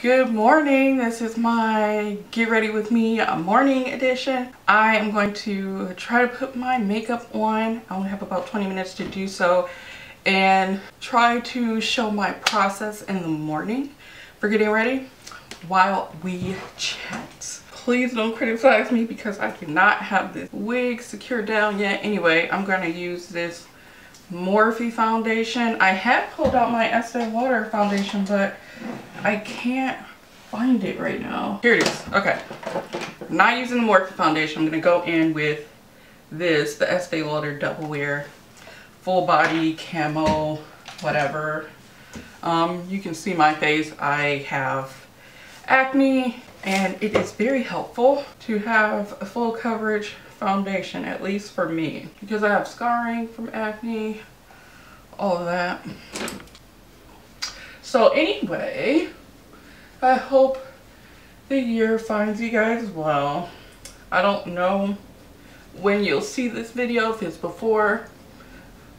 Good morning. This is my Get Ready With Me morning edition. I am going to try to put my makeup on. I only have about 20 minutes to do so and try to show my process in the morning for getting ready while we chat. Please don't criticize me because I cannot have this wig secured down yet. Anyway, I'm going to use this Morphe foundation. I had pulled out my Estee Lauder foundation, but I can't find it right now. Here it is. Okay. not using the Morphe foundation. I'm going to go in with this, the Estee Lauder Double Wear Full Body Camo, whatever. Um, you can see my face. I have acne and it is very helpful to have a full coverage foundation, at least for me. Because I have scarring from acne, all of that. So anyway, I hope the year finds you guys well. I don't know when you'll see this video, if it's before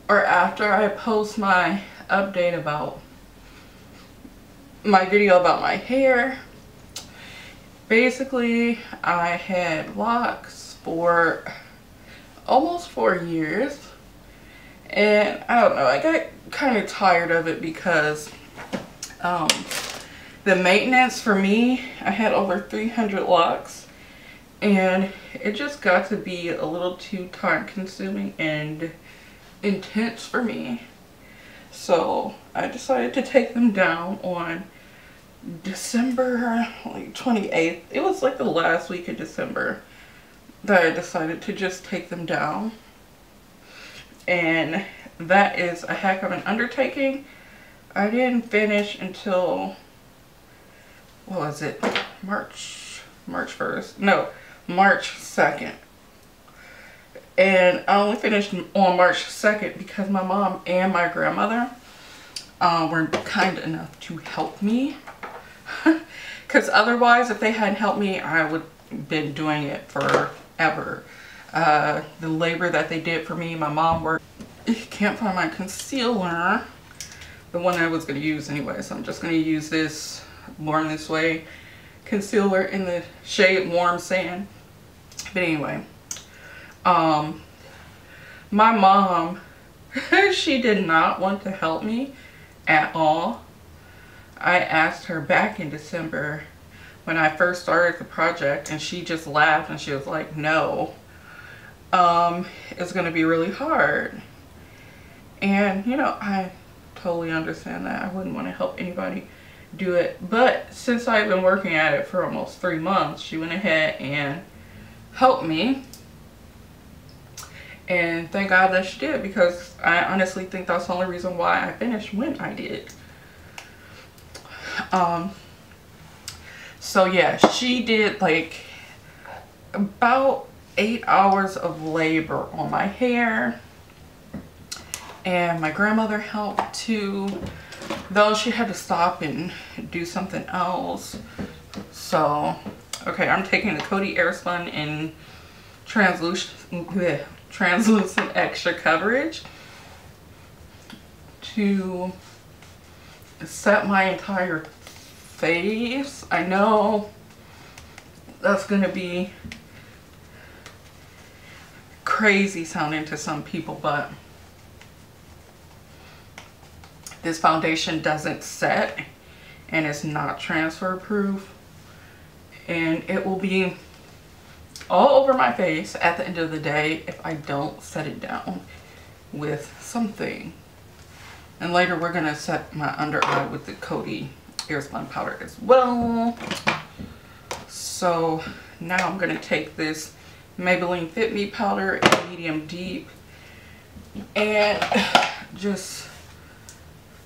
or after I post my update about my video about my hair. Basically, I had locks for almost four years. And I don't know, I got kind of tired of it because um, the maintenance for me, I had over 300 locks and it just got to be a little too time consuming and intense for me. So I decided to take them down on December like 28th. It was like the last week of December that I decided to just take them down. And that is a heck of an undertaking. I didn't finish until, what was it, March, March 1st? No, March 2nd. And I only finished on March 2nd because my mom and my grandmother uh, were kind enough to help me. Because otherwise, if they hadn't helped me, I would have been doing it for ever. Uh, the labor that they did for me, my mom worked. Can't find my concealer. The one I was going to use anyway, so I'm just going to use this Born This Way concealer in the shade Warm Sand. But anyway, um, my mom, she did not want to help me at all. I asked her back in December when I first started the project and she just laughed and she was like, no, um, it's going to be really hard. And, you know, I totally understand that. I wouldn't want to help anybody do it. But since I've been working at it for almost three months, she went ahead and helped me. And thank God that she did because I honestly think that's the only reason why I finished when I did. Um, so yeah, she did like about eight hours of labor on my hair. And my grandmother helped too, though she had to stop and do something else. So, okay, I'm taking the Coty Airspun in translucent, translucent extra coverage to set my entire face. I know that's going to be crazy sounding to some people, but this foundation doesn't set and it's not transfer proof and it will be all over my face at the end of the day if I don't set it down with something. And later we're going to set my under eye with the Coty Airspun powder as well. So now I'm going to take this Maybelline Fit Me powder in medium deep and just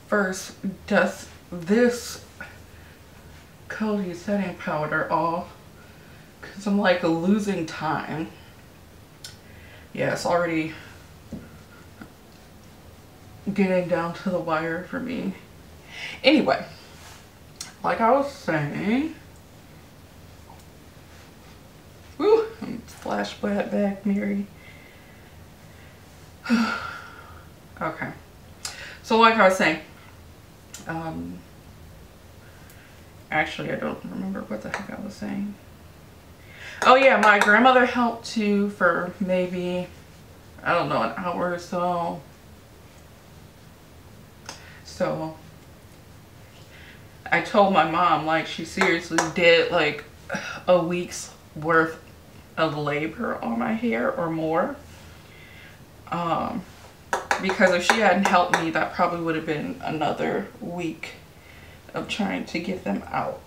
first dust this Coty setting powder off because I'm like losing time. Yeah, it's already getting down to the wire for me. Anyway, like I was saying, woo, flash flat back, Mary. okay. So like I was saying, um, actually, I don't remember what the heck I was saying. Oh yeah, my grandmother helped too for maybe, I don't know, an hour or so. So, I told my mom, like, she seriously did like a week's worth of labor on my hair or more. Um, because if she hadn't helped me, that probably would have been another week of trying to get them out.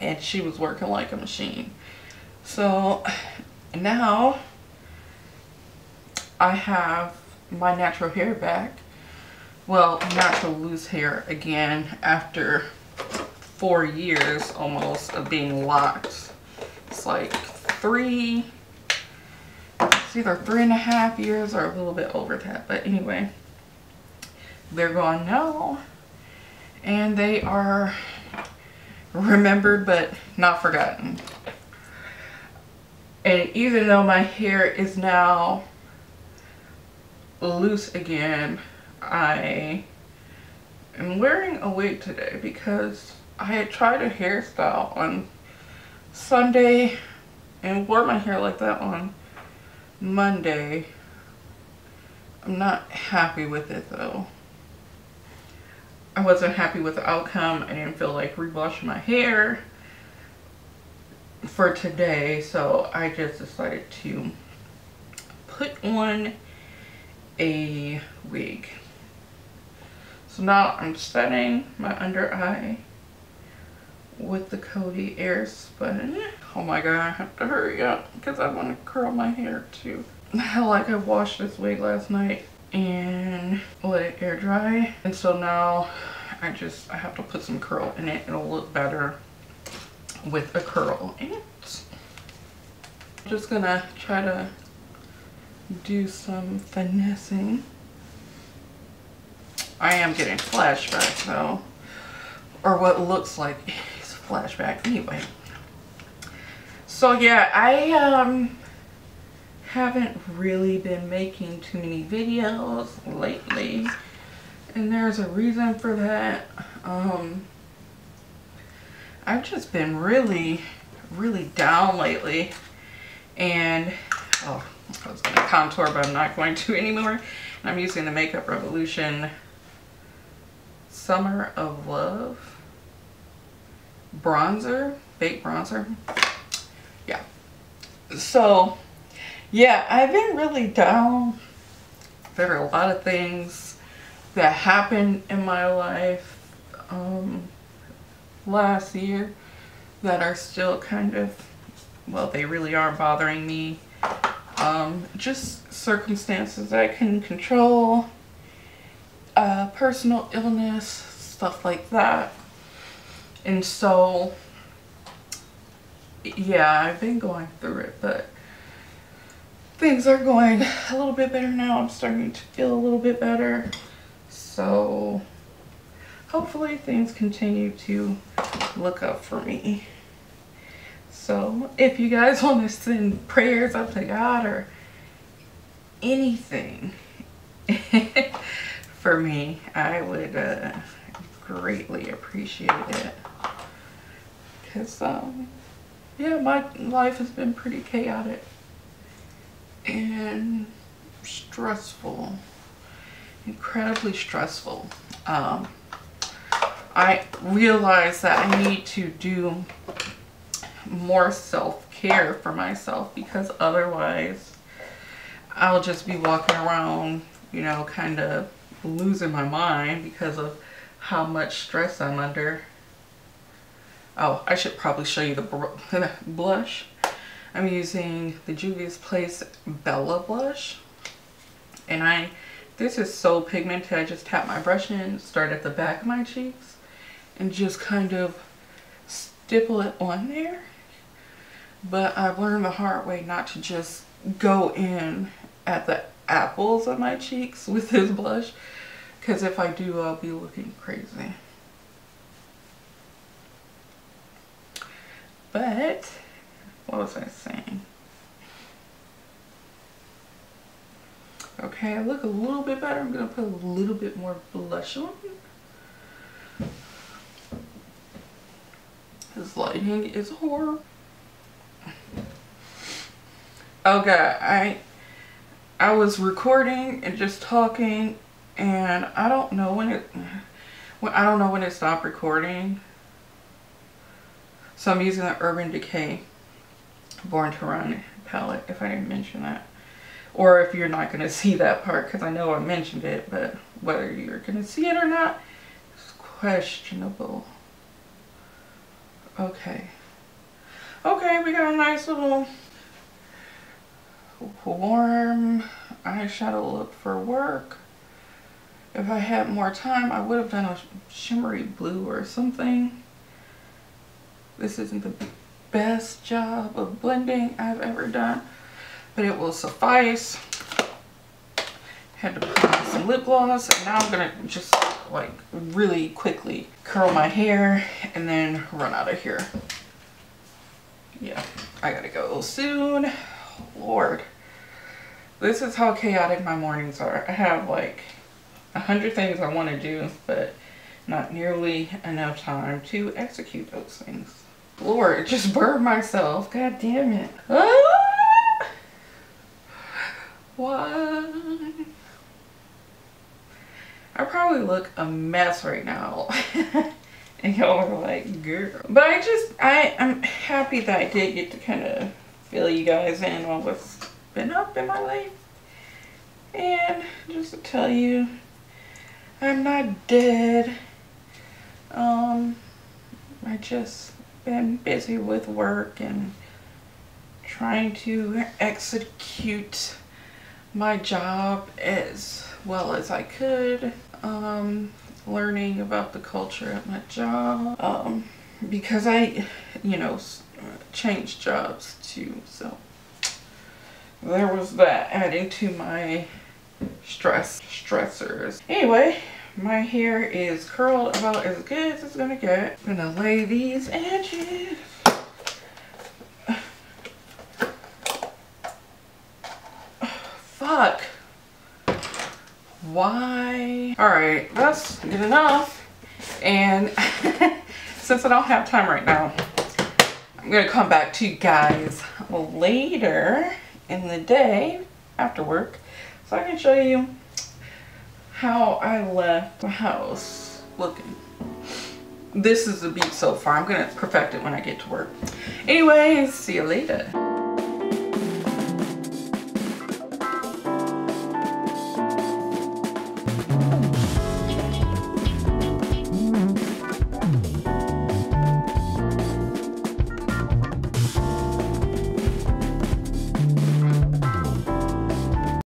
And she was working like a machine. So now I have my natural hair back. Well, natural loose hair again after four years almost of being locked. It's like three, it's either three and a half years or a little bit over that. But anyway, they're gone now. And they are remembered but not forgotten. And even though my hair is now loose again, I am wearing a wig today because I had tried a hairstyle on Sunday and wore my hair like that on Monday. I'm not happy with it though. I wasn't happy with the outcome. I didn't feel like reblushing my hair for today. So I just decided to put on a wig. So now I'm setting my under eye with the Coty Air Airspun. Oh my god, I have to hurry up because I want to curl my hair too. Like I washed this wig last night and let it air dry. And so now I just, I have to put some curl in it. It'll look better with a curl in it. I'm just gonna try to do some finessing. I am getting flashbacks though, or what looks like is a flashback anyway. So yeah, I um haven't really been making too many videos lately and there's a reason for that. Um, I've just been really, really down lately and oh, I was going to contour but I'm not going to anymore. And I'm using the Makeup Revolution Summer of Love bronzer, baked bronzer. Yeah. So, yeah, I've been really down. There are a lot of things that happened in my life um, last year that are still kind of, well, they really are bothering me. Um, just circumstances I can control, uh, personal illness, stuff like that. And so, yeah, I've been going through it, but things are going a little bit better now. I'm starting to feel a little bit better. So hopefully things continue to look up for me. So if you guys want to send prayers up to God or anything for me, I would uh, greatly appreciate it. Because, um, yeah, my life has been pretty chaotic and stressful, incredibly stressful. Um, I realize that I need to do more self-care for myself because otherwise I'll just be walking around, you know, kind of losing my mind because of how much stress I'm under. Oh, I should probably show you the blush. I'm using the Juvia's Place Bella blush. And I, this is so pigmented, I just tap my brush in, start at the back of my cheeks, and just kind of stipple it on there. But I've learned the hard way not to just go in at the apples on my cheeks with this blush. Because if I do, I'll be looking crazy. But what was I saying? Okay, I look a little bit better. I'm to put a little bit more blush on. This lighting is horrible. Okay, I I was recording and just talking and I don't know when it when I don't know when it stopped recording. So I'm using the Urban Decay Born to Run palette if I didn't mention that. Or if you're not going to see that part because I know I mentioned it but whether you're going to see it or not is questionable. Okay. Okay, we got a nice little warm eyeshadow look for work. If I had more time, I would have done a shimmery blue or something. This isn't the best job of blending I've ever done, but it will suffice. Had to put on some lip gloss, and now I'm gonna just like really quickly curl my hair and then run out of here. Yeah, I gotta go soon. Lord. This is how chaotic my mornings are. I have like a hundred things I want to do, but not nearly enough time to execute those things. Lord, just burn myself. God damn it. Ah! Why? I probably look a mess right now. and y'all are like, girl. But I just, I, I'm happy that I did get to kind of fill you guys in on what's been up in my life. And just to tell you, I'm not dead. Um, I just been busy with work and trying to execute my job as well as I could. Um, learning about the culture at my job. Um, because I, you know, changed jobs too. So there was that adding to my stress stressors. Anyway, my hair is curled about as good as it's gonna get. I'm gonna lay these edges. Fuck. Why? Alright, that's good enough. And since I don't have time right now, I'm gonna come back to you guys later in the day after work so I can show you how I left the house looking. This is the beat so far. I'm gonna perfect it when I get to work. Anyways, see you later.